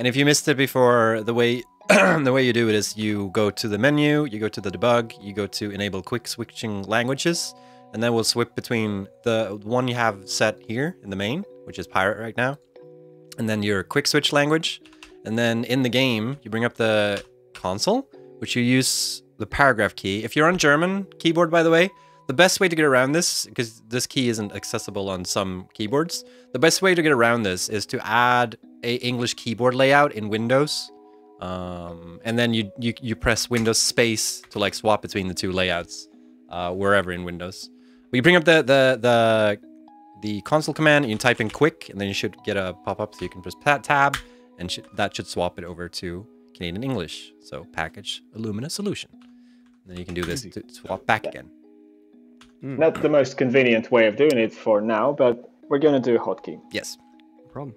And if you missed it before, the way the way you do it is you go to the menu, you go to the debug, you go to enable quick switching languages, and then we'll swip between the one you have set here in the main, which is pirate right now, and then your quick switch language, and then in the game you bring up the console, which you use the paragraph key. If you're on German keyboard, by the way, the best way to get around this, because this key isn't accessible on some keyboards, the best way to get around this is to add a English keyboard layout in Windows. Um, and then you, you you press Windows space to like swap between the two layouts uh, wherever in Windows. We bring up the the the the console command. You type in quick, and then you should get a pop up so you can press tab, and sh that should swap it over to Canadian English. So package Alumina solution. And then you can do this to swap back again. Mm. Not the most convenient way of doing it for now, but we're gonna do a hotkey. Yes. No problem.